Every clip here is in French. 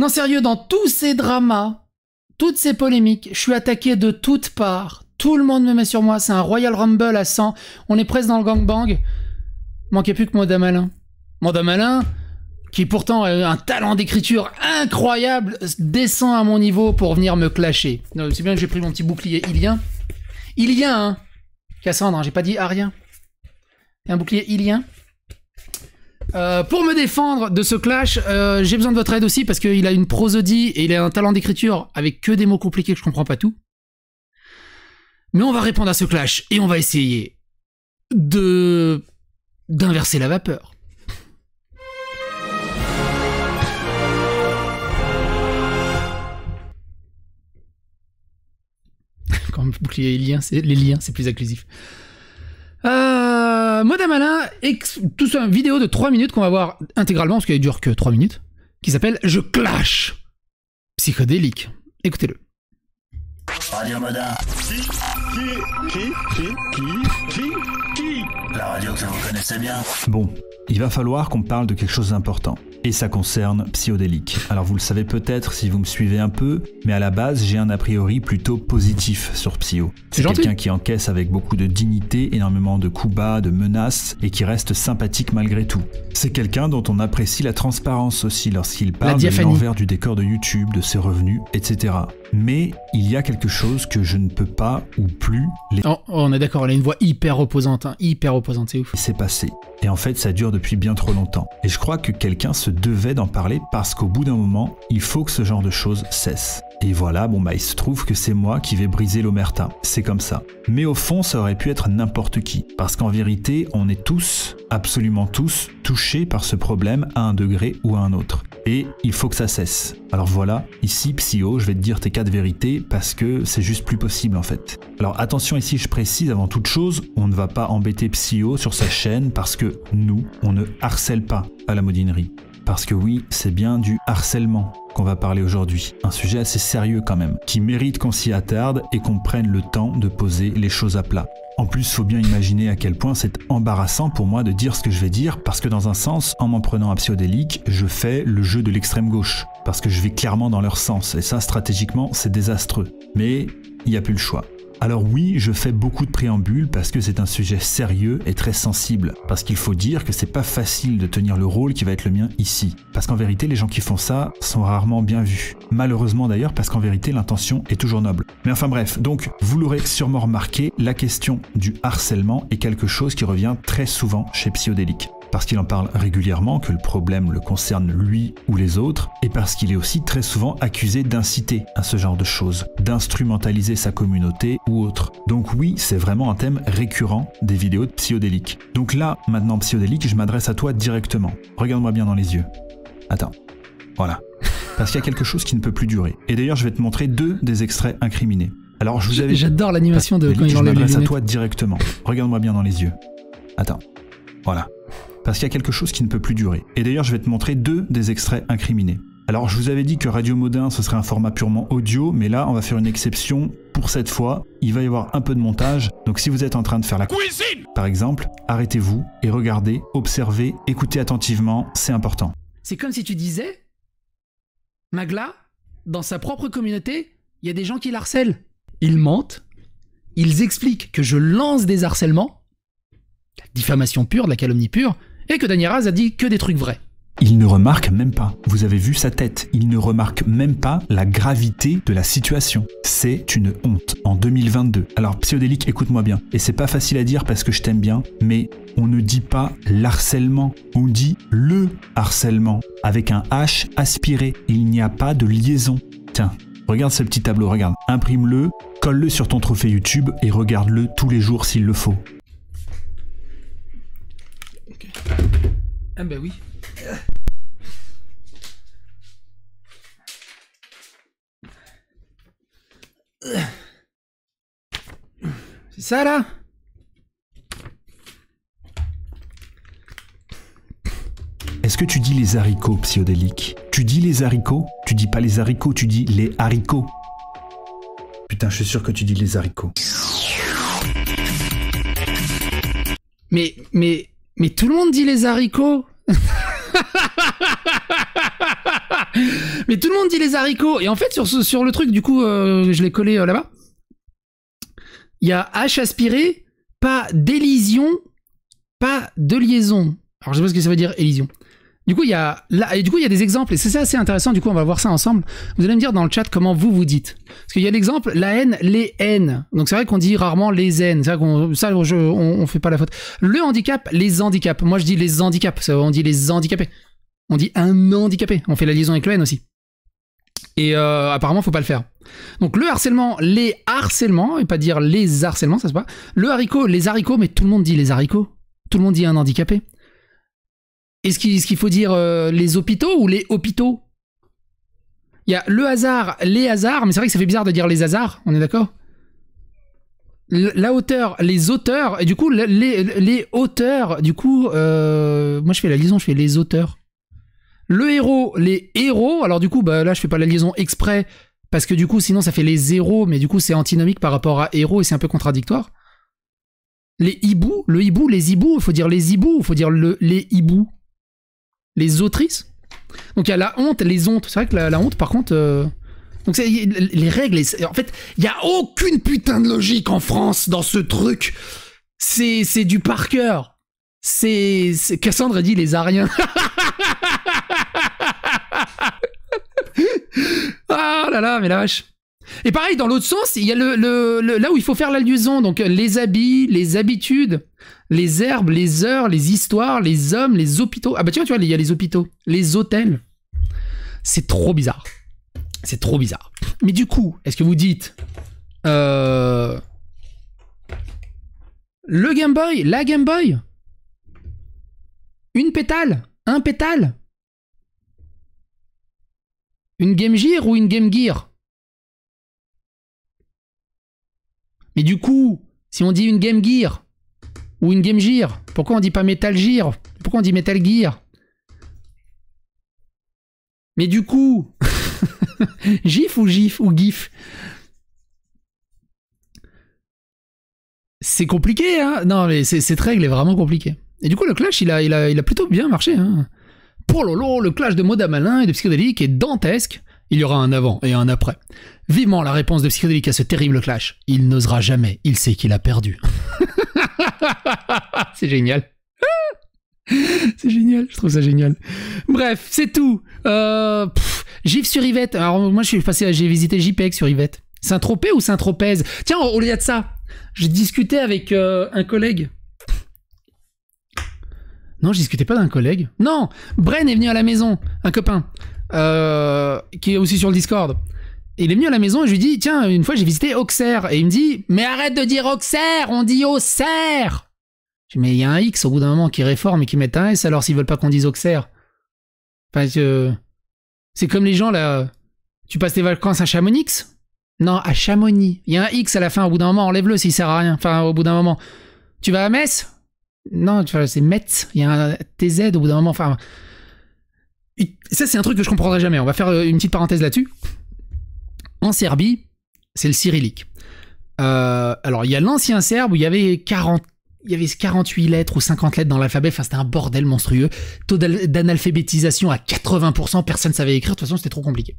Non, sérieux, dans tous ces dramas, toutes ces polémiques, je suis attaqué de toutes parts. Tout le monde me met sur moi. C'est un Royal Rumble à 100. On est presque dans le gangbang. Manquait plus que Moda Malin. Moda Malin, qui pourtant a un talent d'écriture incroyable, descend à mon niveau pour venir me clasher. C'est bien que j'ai pris mon petit bouclier ilien. Ilien, hein Cassandre, hein, j'ai pas dit arien. un bouclier ilien. Euh, pour me défendre de ce clash, euh, j'ai besoin de votre aide aussi parce qu'il a une prosodie et il a un talent d'écriture avec que des mots compliqués que je comprends pas tout. Mais on va répondre à ce clash et on va essayer de d'inverser la vapeur. Quand bouclier liens, c'est les liens, c'est plus inclusif. Euh, Madame Alain, tout ça, une vidéo de 3 minutes qu'on va voir intégralement, parce qu'elle dure que 3 minutes, qui s'appelle Je clash psychodélique. Écoutez-le. Radio Moda. Qui Qui Qui Qui Qui Qui Qui? La radio que vous connaissez bien. Bon, il va falloir qu'on parle de quelque chose d'important. Et ça concerne Psyodélique. Alors vous le savez peut-être si vous me suivez un peu, mais à la base j'ai un a priori plutôt positif sur Psyo. C'est quelqu'un qui encaisse avec beaucoup de dignité, énormément de coups bas, de menaces, et qui reste sympathique malgré tout. C'est quelqu'un dont on apprécie la transparence aussi lorsqu'il parle de l'envers du décor de YouTube, de ses revenus, etc. Mais il y a quelque chose que je ne peux pas ou plus... Les... Oh, oh, on est d'accord, elle a une voix hyper opposante, hein, hyper opposante, c'est ouf. C'est passé. Et en fait, ça dure depuis bien trop longtemps. Et je crois que quelqu'un se devait d'en parler parce qu'au bout d'un moment, il faut que ce genre de choses cesse. Et voilà, bon bah il se trouve que c'est moi qui vais briser l'omerta. C'est comme ça. Mais au fond, ça aurait pu être n'importe qui. Parce qu'en vérité, on est tous, absolument tous, touchés par ce problème à un degré ou à un autre. Et il faut que ça cesse. Alors voilà, ici, Psyo, je vais te dire tes cas de vérité parce que c'est juste plus possible en fait. Alors attention ici, je précise avant toute chose, on ne va pas embêter Psyo sur sa chaîne parce que nous, on ne harcèle pas à la modinerie. Parce que oui, c'est bien du harcèlement qu'on va parler aujourd'hui. Un sujet assez sérieux quand même, qui mérite qu'on s'y attarde et qu'on prenne le temps de poser les choses à plat. En plus, faut bien imaginer à quel point c'est embarrassant pour moi de dire ce que je vais dire, parce que dans un sens, en m'en prenant à Psyodélique, je fais le jeu de l'extrême gauche, parce que je vais clairement dans leur sens, et ça, stratégiquement, c'est désastreux. Mais il n'y a plus le choix. Alors oui, je fais beaucoup de préambules parce que c'est un sujet sérieux et très sensible. Parce qu'il faut dire que c'est pas facile de tenir le rôle qui va être le mien ici. Parce qu'en vérité, les gens qui font ça sont rarement bien vus. Malheureusement d'ailleurs, parce qu'en vérité, l'intention est toujours noble. Mais enfin bref, donc, vous l'aurez sûrement remarqué, la question du harcèlement est quelque chose qui revient très souvent chez Psyodélique parce qu'il en parle régulièrement que le problème le concerne lui ou les autres, et parce qu'il est aussi très souvent accusé d'inciter à ce genre de choses, d'instrumentaliser sa communauté ou autre. Donc oui, c'est vraiment un thème récurrent des vidéos de Psyodélique. Donc là, maintenant Psyodélique, je m'adresse à toi directement. Regarde-moi bien dans les yeux. Attends. Voilà. Parce qu'il y a quelque chose qui ne peut plus durer. Et d'ailleurs, je vais te montrer deux des extraits incriminés. Alors, je vous avais... J'adore l'animation de quand il Je m'adresse à toi directement. Regarde-moi bien dans les yeux. Attends. Voilà parce qu'il y a quelque chose qui ne peut plus durer. Et d'ailleurs, je vais te montrer deux des extraits incriminés. Alors, je vous avais dit que Radio Modin, ce serait un format purement audio, mais là, on va faire une exception pour cette fois. Il va y avoir un peu de montage, donc si vous êtes en train de faire la cuisine, par exemple, arrêtez-vous et regardez, observez, écoutez attentivement, c'est important. C'est comme si tu disais, Magla, dans sa propre communauté, il y a des gens qui l'harcèlent. Ils mentent, ils expliquent que je lance des harcèlements, la diffamation pure, la calomnie pure, et que Daniel a dit que des trucs vrais. Il ne remarque même pas. Vous avez vu sa tête. Il ne remarque même pas la gravité de la situation. C'est une honte en 2022. Alors, Psyodélique, écoute-moi bien. Et c'est pas facile à dire parce que je t'aime bien, mais on ne dit pas l'harcèlement. On dit le harcèlement. Avec un H aspiré. Il n'y a pas de liaison. Tiens, regarde ce petit tableau, regarde. Imprime-le, colle-le sur ton trophée YouTube et regarde-le tous les jours s'il le faut. Ah bah oui. C'est ça là? Est-ce que tu dis les haricots, psyodélique Tu dis les haricots? Tu dis pas les haricots, tu dis les haricots. Putain, je suis sûr que tu dis les haricots. Mais, mais, mais tout le monde dit les haricots? Mais tout le monde dit les haricots. Et en fait, sur, sur le truc, du coup, euh, je l'ai collé euh, là-bas. Il y a H aspiré, pas d'élision, pas de liaison. Alors, je sais pas ce que ça veut dire, élision. Du coup, il y a et du coup, il y a des exemples, et c'est assez intéressant. Du coup, on va voir ça ensemble. Vous allez me dire dans le chat comment vous vous dites. Parce qu'il y a l'exemple, la haine, les haines. Donc c'est vrai qu'on dit rarement les haines. C'est vrai qu'on, ça, on, fait pas la faute. Le handicap, les handicaps. Moi, je dis les handicaps. On dit les handicapés. On dit un handicapé. On fait la liaison avec le N aussi. Et euh, apparemment, faut pas le faire. Donc le harcèlement, les harcèlements, et pas dire les harcèlements, ça se passe. Le haricot, les haricots, mais tout le monde dit les haricots. Tout le monde dit un handicapé. Est-ce qu'il faut dire euh, les hôpitaux ou les hôpitaux? Il y a le hasard, les hasards, mais c'est vrai que ça fait bizarre de dire les hasards, on est d'accord? La hauteur, les auteurs, et du coup, le- les, auteurs, du coup, euh, moi je fais la liaison, je fais les auteurs. Le héros, les héros, alors du coup, bah là je fais pas la liaison exprès, parce que du coup, sinon ça fait les héros, mais du coup c'est antinomique par rapport à héros et c'est un peu contradictoire. Les hiboux, le hibou, les hiboux, il faut dire les hiboux, il faut dire le, les hiboux. Les autrices. Donc il y a la honte, les hontes. C'est vrai que la, honte, par contre. euh, Donc les règles. En fait, il y a aucune putain de logique en France dans ce truc. C'est du par cœur. C'est Cassandre dit les Ariens. ah là là, mais la vache. Et pareil, dans l'autre sens, il y a le, le- là où il faut faire la liaison. Donc les habits, les habitudes, les herbes, les heures, les histoires, les hommes, les hôpitaux. Ah bah tiens, tu vois, il y a les hôpitaux, les hôtels. C'est trop bizarre. C'est trop bizarre. Mais du coup, est-ce que vous dites euh, le Game Boy, la Game Boy, une pétale, un pétale, une Game Gear ou une Game Gear? Mais du coup, si on dit une Game Gear ou une Game Gear, pourquoi on dit pas Metal Gear? Pourquoi on dit Metal Gear? Mais du coup, GIF ou GIF ou GIF? C'est compliqué, hein Non, mais cette règle est vraiment compliquée. Et du coup, le clash, il a, plutôt bien marché. Hein. Pour Lolo, le clash de Malin et de Psychodélique est dantesque. Il y aura un avant et un après. Vivement la réponse de Psychodélique à ce terrible clash. Il n'osera jamais, il sait qu'il a perdu. c'est génial. c'est génial, je trouve ça génial. Bref, c'est tout. Euh, pff, GIF sur Yvette. Alors moi je suis passé, j'ai visité JPEG sur Yvette. Saint-Tropez ou Saint-Tropez? Tiens, au lieu de ça, j'ai discuté avec euh, un collègue. Non, je discutais pas d'un collègue. Non, Bren est venu à la maison, un copain, euh, qui est aussi sur le Discord. Il est venu à la maison et je lui dis, tiens, une fois j'ai visité Auxerre. Et il me dit, mais arrête de dire Auxerre, on dit Auxerre. Je dis, mais il y a un X au bout d'un moment qui réforme et qui met un S alors s'ils veulent pas qu'on dise Auxerre. Enfin, c'est comme les gens là. Tu passes tes vacances à Chamonix? Non, à Chamonix. Il y a un X à la fin, au bout d'un moment, enlève-le s'il sert à rien. Enfin, au bout d'un moment. Tu vas à Metz? Non, c'est Metz. Il y a un TZ au bout d'un moment. Enfin. Ça, c'est un truc que je comprendrai jamais. On va faire euh, une petite parenthèse là-dessus. En Serbie, c'est le cyrillique. Euh, alors, il y a l'ancien serbe où il y avait 40 il y avait 48 lettres ou 50 lettres dans l'alphabet, enfin c'était un bordel monstrueux. Taux d'analphabétisation à 80%, personne savait écrire, de toute façon c'était trop compliqué.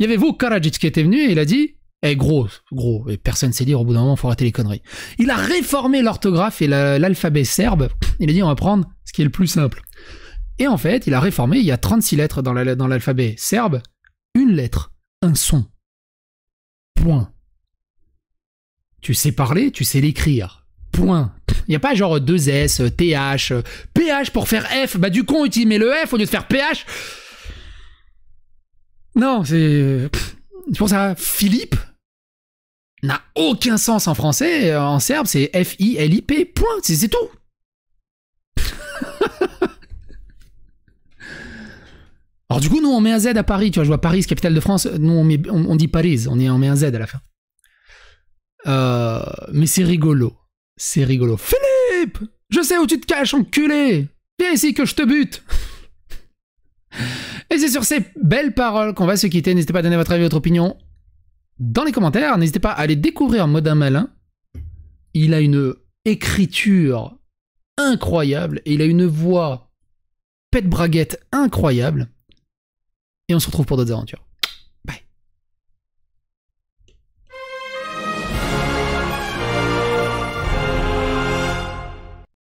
Il y avait Vuk Karadžić qui était venu et il a dit Eh gros, gros, et personne sait lire, au bout d'un moment faut arrêter les conneries. Il a réformé l'orthographe et la- l'alphabet serbe, il a dit on va prendre ce qui est le plus simple. Et en fait, il a réformé, il y a 36 lettres dans la- dans l'alphabet serbe, une lettre, un son. Point. Tu sais parler, tu sais l'écrire. Point. Il n'y a pas genre 2 S, TH, PH pour faire F. Bah du con, utilise le F au lieu de faire PH. Non, c'est... C'est pour ça, Philippe n'a aucun sens en français. En serbe, c'est F-I-L-I-P. Point. C'est tout. Alors du coup, nous, on met un Z à Paris. Tu vois, je vois Paris, capitale de France. Nous, on, dit Paris. On, met un Z à la fin. Euh, mais c'est rigolo. C'est rigolo. Philippe Je sais où tu te caches, enculé Viens ici que je te bute Et c'est sur ces belles paroles qu'on va se quitter. N'hésitez pas à donner votre avis, votre opinion dans les commentaires. N'hésitez pas à aller découvrir Modin Malin. Il a une écriture incroyable et il a une voix pète braguette incroyable. Et on se retrouve pour d'autres aventures.